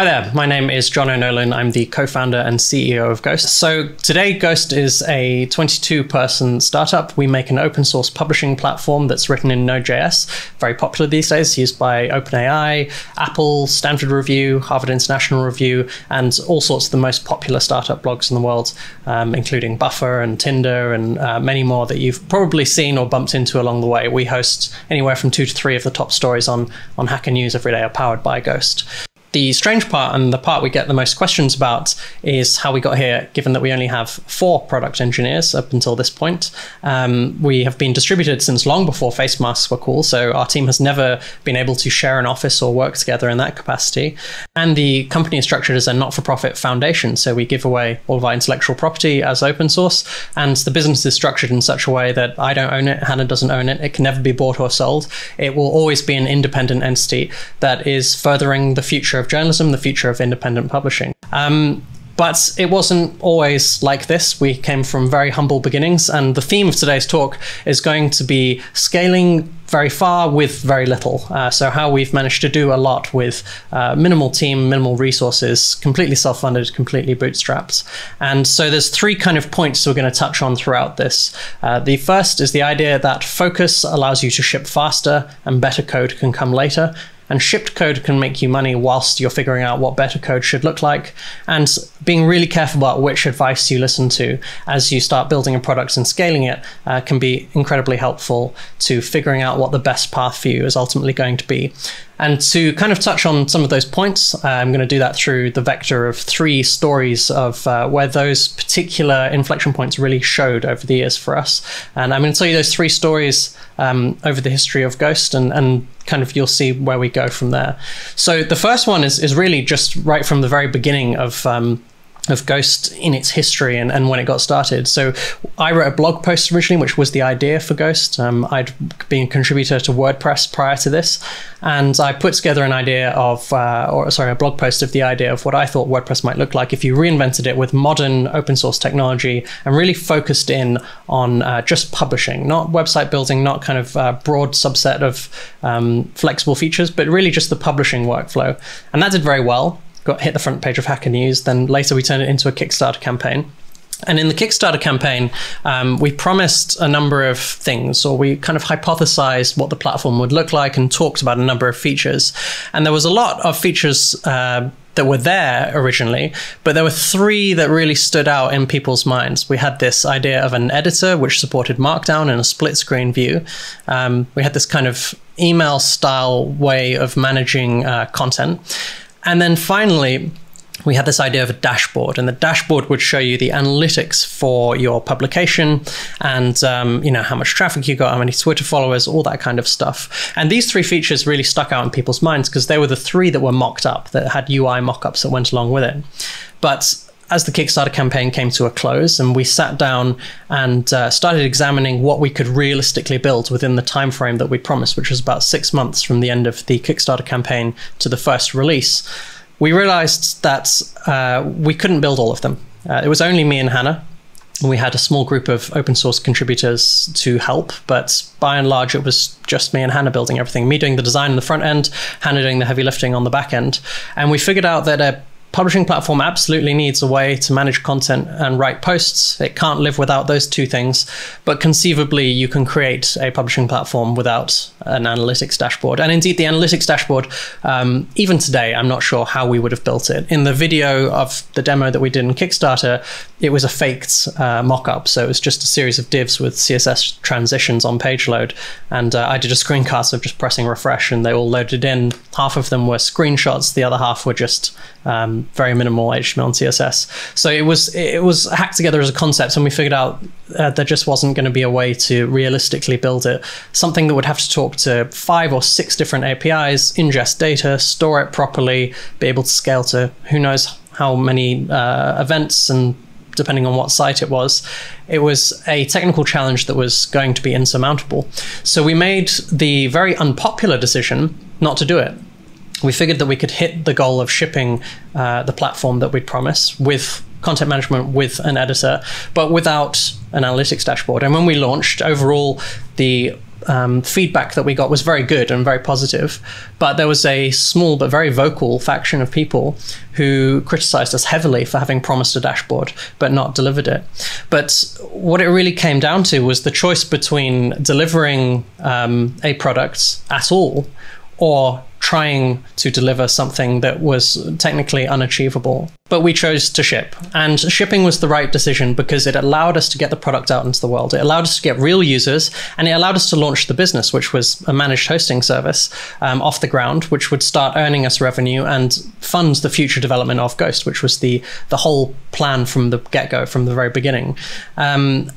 Hi there, my name is John O'Nolan. I'm the co founder and CEO of Ghost. So, today, Ghost is a 22 person startup. We make an open source publishing platform that's written in Node.js, very popular these days, used by OpenAI, Apple, Stanford Review, Harvard International Review, and all sorts of the most popular startup blogs in the world, um, including Buffer and Tinder and uh, many more that you've probably seen or bumped into along the way. We host anywhere from two to three of the top stories on, on Hacker News every day are powered by Ghost. The strange part and the part we get the most questions about is how we got here, given that we only have four product engineers up until this point. Um, we have been distributed since long before face masks were cool, so our team has never been able to share an office or work together in that capacity. And the company is structured as a not for profit foundation, so we give away all of our intellectual property as open source, and the business is structured in such a way that I don't own it, Hannah doesn't own it, it can never be bought or sold. It will always be an independent entity that is furthering the future of journalism, the future of independent publishing. Um, but it wasn't always like this. We came from very humble beginnings, and the theme of today's talk is going to be scaling very far with very little. Uh, so, how we've managed to do a lot with uh, minimal team, minimal resources, completely self funded, completely bootstrapped. And so, there's three kind of points we're going to touch on throughout this. Uh, the first is the idea that focus allows you to ship faster and better code can come later and shipped code can make you money whilst you're figuring out what better code should look like and being really careful about which advice you listen to as you start building a product and scaling it uh, can be incredibly helpful to figuring out what the best path for you is ultimately going to be and to kind of touch on some of those points, I'm going to do that through the vector of three stories of uh, where those particular inflection points really showed over the years for us. And I'm going to tell you those three stories um, over the history of Ghost, and, and kind of you'll see where we go from there. So the first one is is really just right from the very beginning of um, of Ghost in its history and, and when it got started. So I wrote a blog post originally, which was the idea for Ghost. Um, I'd been a contributor to WordPress prior to this, and I put together an idea of, uh, or sorry, a blog post of the idea of what I thought WordPress might look like if you reinvented it with modern open source technology and really focused in on uh, just publishing, not website building, not kind of uh, broad subset of um, flexible features, but really just the publishing workflow. And that did very well got hit the front page of Hacker News. Then later we turned it into a Kickstarter campaign. And in the Kickstarter campaign, um, we promised a number of things, or we kind of hypothesized what the platform would look like and talked about a number of features. And there was a lot of features uh, that were there originally, but there were three that really stood out in people's minds. We had this idea of an editor which supported Markdown in a split screen view. Um, we had this kind of email style way of managing uh, content. And then finally, we had this idea of a dashboard, and the dashboard would show you the analytics for your publication and um, you know how much traffic you got, how many Twitter followers, all that kind of stuff. And these three features really stuck out in people's minds because they were the three that were mocked up, that had UI mockups that went along with it. But as the Kickstarter campaign came to a close and we sat down and uh, started examining what we could realistically build within the time frame that we promised, which was about six months from the end of the Kickstarter campaign to the first release, we realized that uh, we couldn't build all of them. Uh, it was only me and Hannah. And we had a small group of open source contributors to help, but by and large, it was just me and Hannah building everything. Me doing the design in the front end, Hannah doing the heavy lifting on the back end. And we figured out that a publishing platform absolutely needs a way to manage content and write posts. It can't live without those two things. But conceivably, you can create a publishing platform without an analytics dashboard. And indeed, the analytics dashboard, um, even today, I'm not sure how we would have built it. In the video of the demo that we did in Kickstarter, it was a faked uh, mock-up. So it was just a series of divs with CSS transitions on page load. And uh, I did a screencast of just pressing refresh and they all loaded in. Half of them were screenshots. The other half were just um, very minimal HTML and CSS. So it was it was hacked together as a concept, and we figured out uh, there just wasn't going to be a way to realistically build it. Something that would have to talk to five or six different APIs, ingest data, store it properly, be able to scale to who knows how many uh, events and depending on what site it was, it was a technical challenge that was going to be insurmountable. So we made the very unpopular decision not to do it we figured that we could hit the goal of shipping uh, the platform that we'd promised with content management with an editor, but without an analytics dashboard. And when we launched, overall, the um, feedback that we got was very good and very positive, but there was a small but very vocal faction of people who criticized us heavily for having promised a dashboard but not delivered it. But what it really came down to was the choice between delivering um, a product at all or trying to deliver something that was technically unachievable. But we chose to ship. And shipping was the right decision because it allowed us to get the product out into the world. It allowed us to get real users and it allowed us to launch the business, which was a managed hosting service um, off the ground, which would start earning us revenue and fund the future development of Ghost, which was the, the whole plan from the get go, from the very beginning. Um,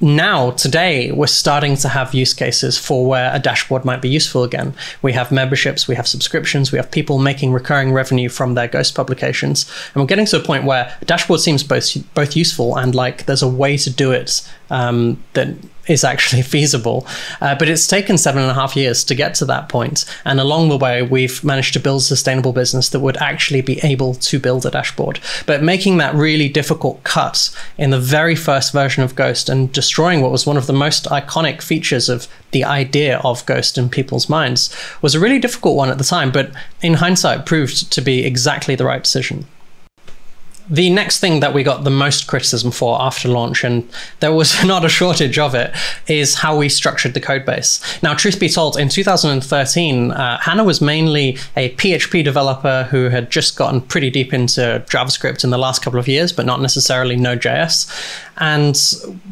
now today we're starting to have use cases for where a dashboard might be useful again. We have memberships we have subscriptions we have people making recurring revenue from their ghost publications. And we're getting to a point where a dashboard seems both both useful and like there's a way to do it um, that is actually feasible. Uh, but it's taken seven and a half years to get to that point. And along the way, we've managed to build a sustainable business that would actually be able to build a dashboard. But making that really difficult cut in the very first version of Ghost and destroying what was one of the most iconic features of the idea of Ghost in people's minds was a really difficult one at the time, but in hindsight proved to be exactly the right decision the next thing that we got the most criticism for after launch, and there was not a shortage of it, is how we structured the code base. Now, truth be told, in 2013, uh, Hannah was mainly a PHP developer who had just gotten pretty deep into JavaScript in the last couple of years, but not necessarily Node.js. And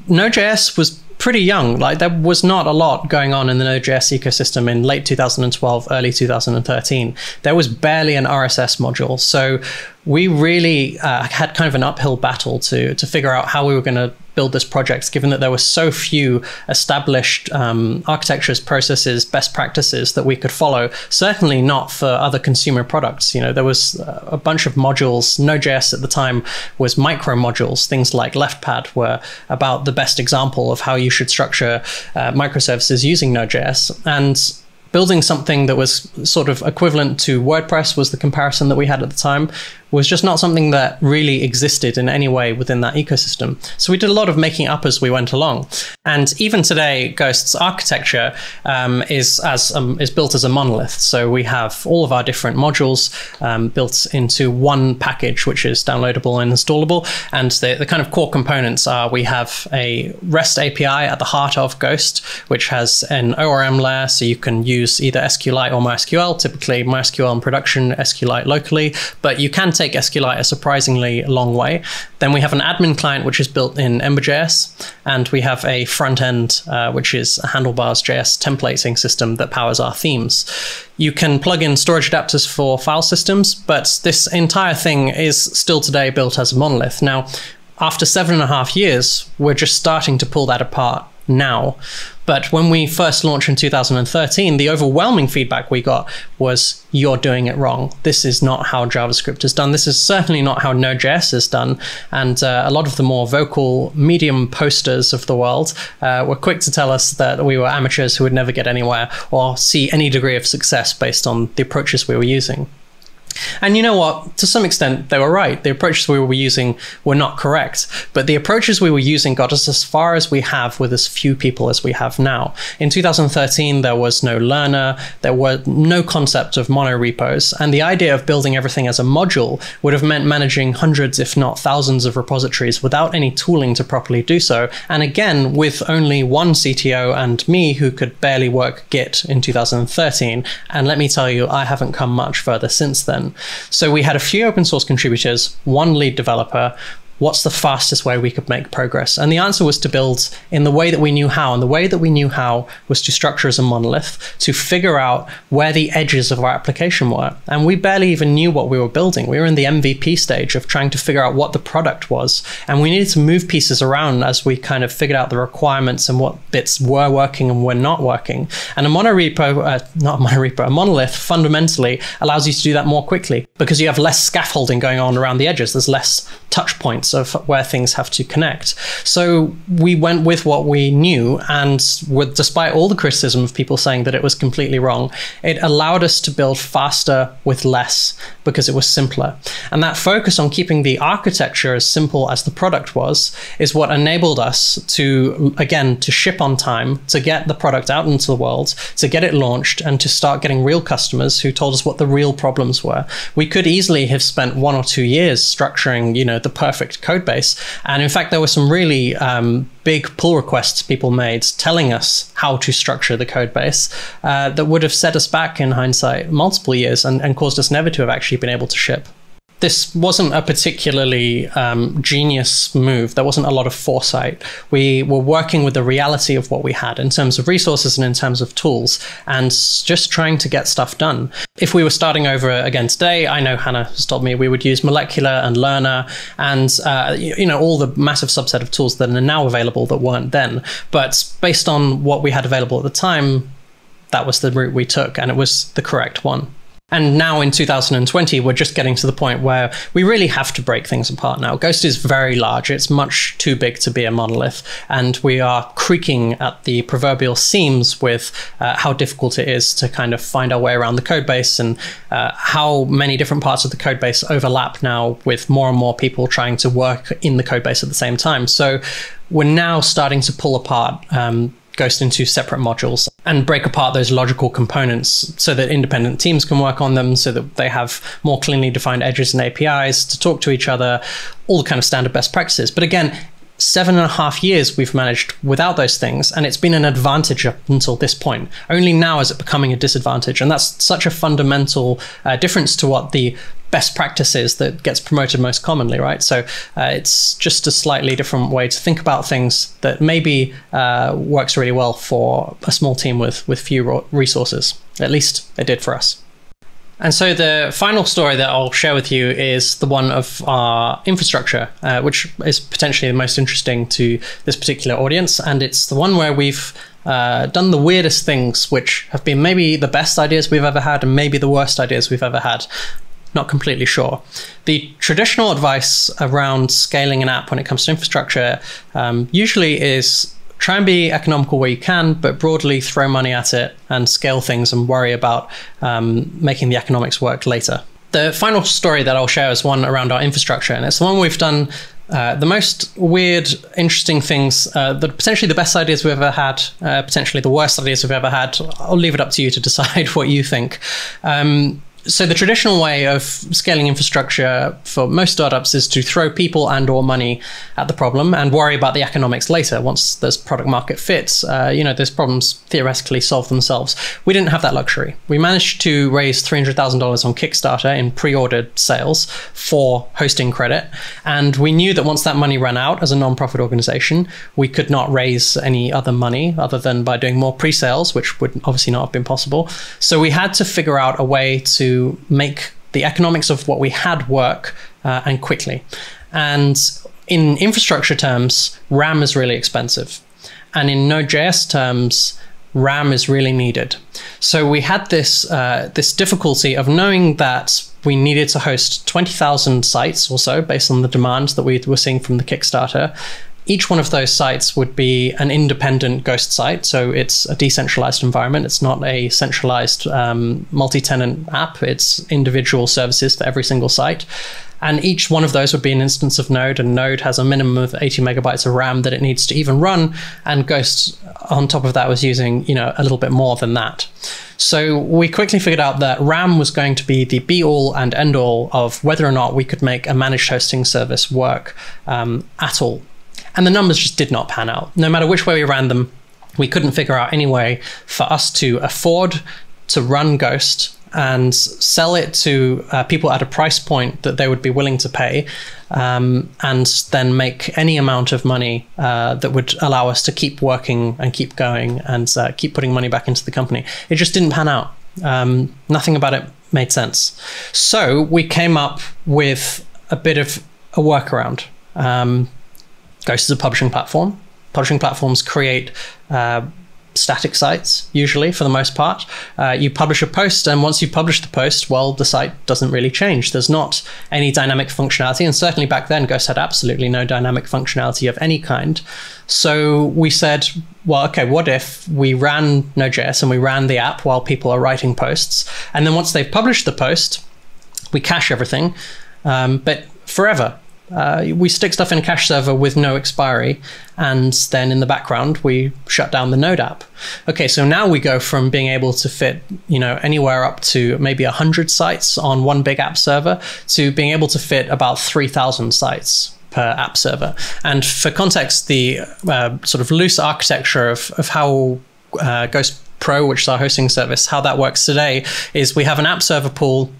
Node.js was pretty young. Like there was not a lot going on in the Node.js ecosystem in late 2012, early 2013. There was barely an RSS module. So we really uh, had kind of an uphill battle to to figure out how we were going to build this project, given that there were so few established um, architectures, processes, best practices that we could follow. Certainly not for other consumer products. You know, there was uh, a bunch of modules. Node.js at the time was micro modules. Things like LeftPad were about the best example of how you should structure uh, microservices using Node.js. And building something that was sort of equivalent to WordPress was the comparison that we had at the time was just not something that really existed in any way within that ecosystem. So we did a lot of making up as we went along. And even today, Ghost's architecture um, is as um, is built as a monolith. So we have all of our different modules um, built into one package, which is downloadable and installable. And the, the kind of core components are we have a REST API at the heart of Ghost, which has an ORM layer, so you can use either SQLite or MySQL. Typically, MySQL in production, SQLite locally, but you can take SQLite a surprisingly long way. Then we have an admin client, which is built in Ember.js, and we have a front end, uh, which is a Handlebars.js templating system that powers our themes. You can plug in storage adapters for file systems, but this entire thing is still today built as a monolith. Now, after seven and a half years, we're just starting to pull that apart now. But when we first launched in 2013, the overwhelming feedback we got was, you're doing it wrong. This is not how JavaScript is done. This is certainly not how Node.js is done. And uh, a lot of the more vocal medium posters of the world uh, were quick to tell us that we were amateurs who would never get anywhere or see any degree of success based on the approaches we were using. And you know what? To some extent, they were right. The approaches we were using were not correct, but the approaches we were using got us as far as we have with as few people as we have now. In 2013, there was no Lerna, there were no concept of monorepos, and the idea of building everything as a module would have meant managing hundreds, if not thousands, of repositories without any tooling to properly do so. And again, with only one CTO and me who could barely work Git in 2013. And let me tell you, I haven't come much further since then. So we had a few open source contributors, one lead developer, what's the fastest way we could make progress? And the answer was to build in the way that we knew how. And the way that we knew how was to structure as a monolith, to figure out where the edges of our application were. And we barely even knew what we were building. We were in the MVP stage of trying to figure out what the product was. And we needed to move pieces around as we kind of figured out the requirements and what bits were working and were not working. And a monorepo, uh, not a monorepo, a monolith fundamentally allows you to do that more quickly because you have less scaffolding going on around the edges. There's less touch points of where things have to connect. So we went with what we knew, and with, despite all the criticism of people saying that it was completely wrong, it allowed us to build faster with less because it was simpler. And that focus on keeping the architecture as simple as the product was is what enabled us to, again, to ship on time, to get the product out into the world, to get it launched, and to start getting real customers who told us what the real problems were. We could easily have spent one or two years structuring, you know, the perfect code base. And in fact, there were some really um, big pull requests people made telling us how to structure the code base uh, that would have set us back in hindsight multiple years and, and caused us never to have actually been able to ship this wasn't a particularly um, genius move. There wasn't a lot of foresight. We were working with the reality of what we had in terms of resources and in terms of tools, and just trying to get stuff done. If we were starting over again today, I know Hannah has told me we would use Moleculer and Lerna and uh, you know all the massive subset of tools that are now available that weren't then. But based on what we had available at the time, that was the route we took, and it was the correct one. And now in 2020, we're just getting to the point where we really have to break things apart now. Ghost is very large, it's much too big to be a monolith, and we are creaking at the proverbial seams with uh, how difficult it is to kind of find our way around the code base and uh, how many different parts of the code base overlap now with more and more people trying to work in the code base at the same time. So we're now starting to pull apart. Um, Ghost into separate modules and break apart those logical components so that independent teams can work on them, so that they have more cleanly defined edges and APIs to talk to each other, all the kind of standard best practices. But again, seven and a half years we've managed without those things, and it's been an advantage up until this point. Only now is it becoming a disadvantage, and that's such a fundamental uh, difference to what the best practices that gets promoted most commonly, right? So uh, it's just a slightly different way to think about things that maybe uh, works really well for a small team with with few resources. At least it did for us. And so the final story that I'll share with you is the one of our infrastructure, uh, which is potentially the most interesting to this particular audience. And it's the one where we've uh, done the weirdest things, which have been maybe the best ideas we've ever had and maybe the worst ideas we've ever had not completely sure. The traditional advice around scaling an app when it comes to infrastructure um, usually is try and be economical where you can, but broadly throw money at it and scale things and worry about um, making the economics work later. The final story that I'll share is one around our infrastructure, and it's the one we've done uh, the most weird, interesting things, uh, potentially the best ideas we've ever had, uh, potentially the worst ideas we've ever had. I'll leave it up to you to decide what you think. Um, so the traditional way of scaling infrastructure for most startups is to throw people and or money at the problem and worry about the economics later once there's product market fits. Uh, you know those problems theoretically solve themselves. We didn't have that luxury. We managed to raise $300000 on kickstarter in pre-ordered sales for hosting credit. And we knew that once that money ran out as a non-profit organization we could not raise any other money other than by doing more pre-sales which would obviously not have been possible. So we had to figure out a way to make the economics of what we had work uh, and quickly. And in infrastructure terms, RAM is really expensive. And in Node.js terms, RAM is really needed. So we had this uh, this difficulty of knowing that we needed to host 20,000 sites or so based on the demand that we were seeing from the Kickstarter, each one of those sites would be an independent Ghost site. So it's a decentralized environment. It's not a centralized um, multi tenant app, it's individual services for every single site. And each one of those would be an instance of Node, and Node has a minimum of 80 megabytes of RAM that it needs to even run. And Ghost, on top of that, was using you know a little bit more than that. So we quickly figured out that RAM was going to be the be all and end all of whether or not we could make a managed hosting service work um, at all. And the numbers just did not pan out. No matter which way we ran them, we couldn't figure out any way for us to afford to run Ghost and sell it to uh, people at a price point that they would be willing to pay, um, and then make any amount of money uh, that would allow us to keep working and keep going and uh, keep putting money back into the company. It just didn't pan out. Um, nothing about it made sense. So we came up with a bit of a workaround. Um, Ghost is a publishing platform. Publishing platforms create uh, static sites, usually for the most part. Uh, you publish a post, and once you publish the post, well, the site doesn't really change. There's not any dynamic functionality, and certainly back then, Ghost had absolutely no dynamic functionality of any kind. So we said, well, okay, what if we ran Node.js and we ran the app while people are writing posts, and then once they've published the post, we cache everything, um, but forever uh, we stick stuff in a cache server with no expiry, and then in the background we shut down the Node app. Okay, so now we go from being able to fit, you know, anywhere up to maybe hundred sites on one big app server to being able to fit about three thousand sites per app server. And for context, the uh, sort of loose architecture of of how uh, Ghost Pro, which is our hosting service, how that works today is we have an app server pool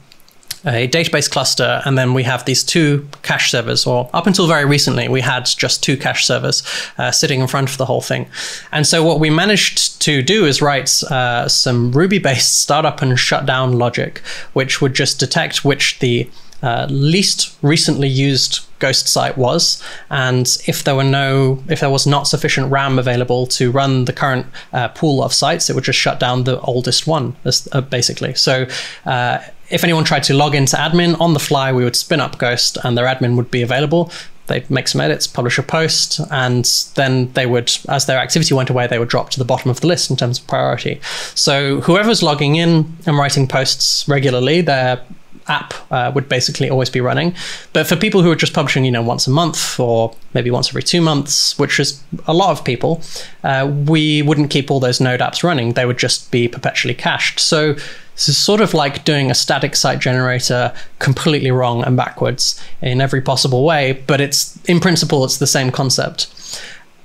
a database cluster, and then we have these two cache servers, or up until very recently, we had just two cache servers uh, sitting in front of the whole thing. And so what we managed to do is write uh, some Ruby-based startup and shutdown logic, which would just detect which the uh, least recently used ghost site was and if there were no if there was not sufficient ram available to run the current uh, pool of sites it would just shut down the oldest one uh, basically so uh, if anyone tried to log into admin on the fly, we would spin up Ghost and their admin would be available. They'd make some edits, publish a post, and then they would, as their activity went away, they would drop to the bottom of the list in terms of priority. So whoever's logging in and writing posts regularly, their app uh, would basically always be running. But for people who are just publishing, you know, once a month or maybe once every two months, which is a lot of people, uh, we wouldn't keep all those Node apps running. They would just be perpetually cached. So this is sort of like doing a static site generator completely wrong and backwards in every possible way, but it's in principle it's the same concept.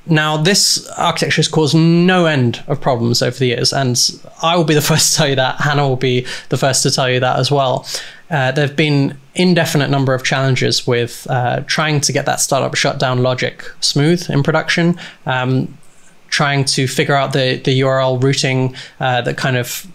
Now, this architecture has caused no end of problems over the years, and I will be the first to tell you that. Hannah will be the first to tell you that as well. Uh, there have been indefinite number of challenges with uh, trying to get that startup shutdown logic smooth in production. Um, trying to figure out the the URL routing uh, that kind of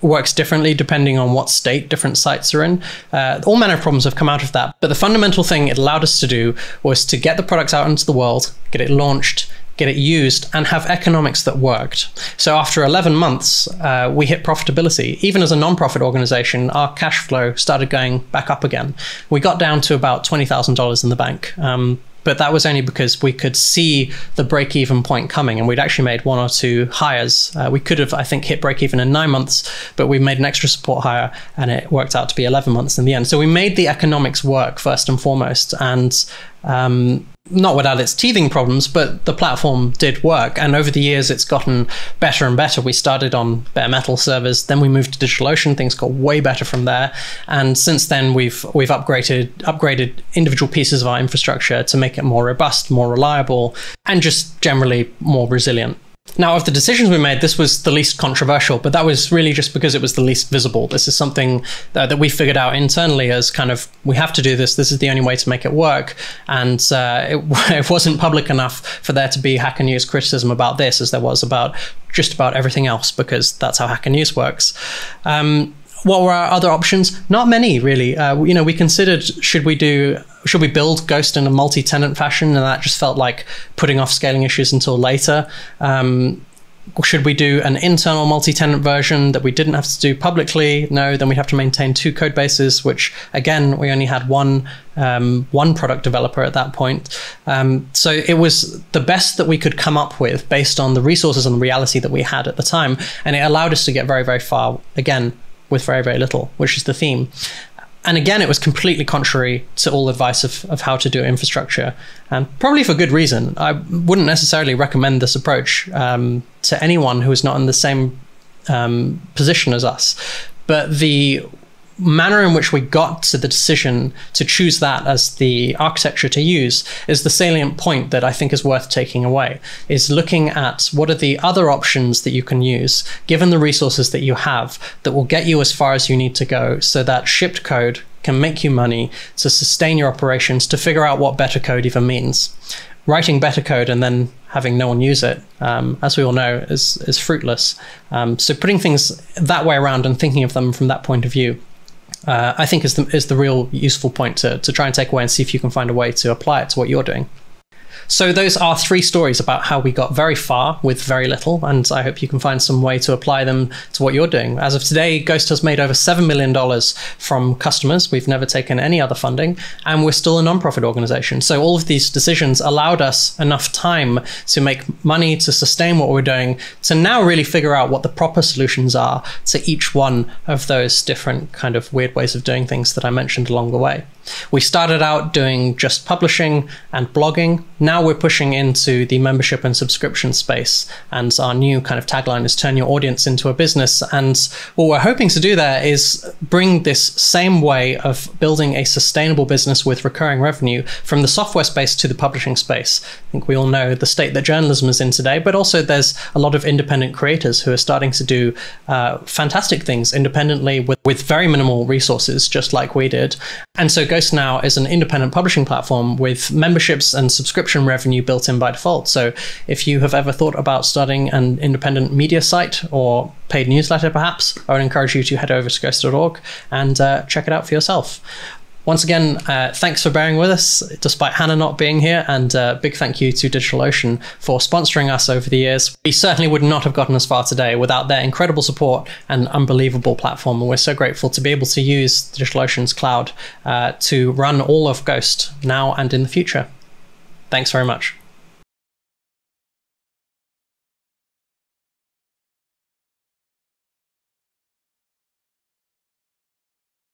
works differently depending on what state different sites are in. Uh, all manner of problems have come out of that. But the fundamental thing it allowed us to do was to get the product out into the world, get it launched, get it used, and have economics that worked. So after 11 months, uh, we hit profitability. Even as a non-profit organization, our cash flow started going back up again. We got down to about $20,000 in the bank. Um, but that was only because we could see the break even point coming and we'd actually made one or two hires. Uh, we could have, I think, hit break even in nine months, but we made an extra support hire and it worked out to be 11 months in the end. So we made the economics work first and foremost. And um, not without its teething problems, but the platform did work. And over the years, it's gotten better and better. We started on bare metal servers, then we moved to DigitalOcean. Things got way better from there. And since then, we've we've upgraded upgraded individual pieces of our infrastructure to make it more robust, more reliable, and just generally more resilient. Now, of the decisions we made, this was the least controversial, but that was really just because it was the least visible. This is something that, that we figured out internally as kind of we have to do this. This is the only way to make it work, and uh, it, it, wasn't public enough for there to be Hacker News criticism about this, as there was about just about everything else, because that's how Hacker News works. Um, what were our other options? Not many, really. Uh, you know, we considered should we do should we build Ghost in a multi-tenant fashion, and that just felt like putting off scaling issues until later. Um, should we do an internal multi-tenant version that we didn't have to do publicly? No, then we'd have to maintain two code bases, which again we only had one um, one product developer at that point. Um, so it was the best that we could come up with based on the resources and the reality that we had at the time, and it allowed us to get very very far. Again, with very, very little, which is the theme. And again, it was completely contrary to all advice of, of how to do infrastructure, and probably for good reason. I wouldn't necessarily recommend this approach um, to anyone who is not in the same um, position as us. But the manner in which we got to the decision to choose that as the architecture to use is the salient point that I think is worth taking away is looking at what are the other options that you can use given the resources that you have that will get you as far as you need to go so that shipped code can make you money to sustain your operations to figure out what better code even means writing better code and then having no one use it, um, as we all know, is is fruitless. Um, so putting things that way around and thinking of them from that point of view uh, I think is the, is the real useful point to, to try and take away and see if you can find a way to apply it to what you're doing. So those are three stories about how we got very far with very little, and I hope you can find some way to apply them to what you're doing. As of today, Ghost has made over $7 million from customers. We've never taken any other funding, and we're still a nonprofit organization. So all of these decisions allowed us enough time to make money, to sustain what we're doing, to now really figure out what the proper solutions are to each one of those different kind of weird ways of doing things that I mentioned along the way. We started out doing just publishing and blogging. Now we're pushing into the membership and subscription space. And our new kind of tagline is turn your audience into a business. And what we're hoping to do there is bring this same way of building a sustainable business with recurring revenue from the software space to the publishing space. I think we all know the state that journalism is in today, but also there's a lot of independent creators who are starting to do uh, fantastic things independently with, with very minimal resources, just like we did. And so Ghost now is an independent publishing platform with memberships and subscription revenue built in by default. So if you have ever thought about starting an independent media site or paid newsletter, perhaps, I would encourage you to head over to ghost.org and uh, check it out for yourself. Once again, uh, thanks for bearing with us despite Hannah not being here, and uh, big thank you to DigitalOcean for sponsoring us over the years. We certainly would not have gotten as far today without their incredible support and unbelievable platform, and we're so grateful to be able to use DigitalOcean's cloud uh, to run all of Ghost now and in the future. Thanks very much.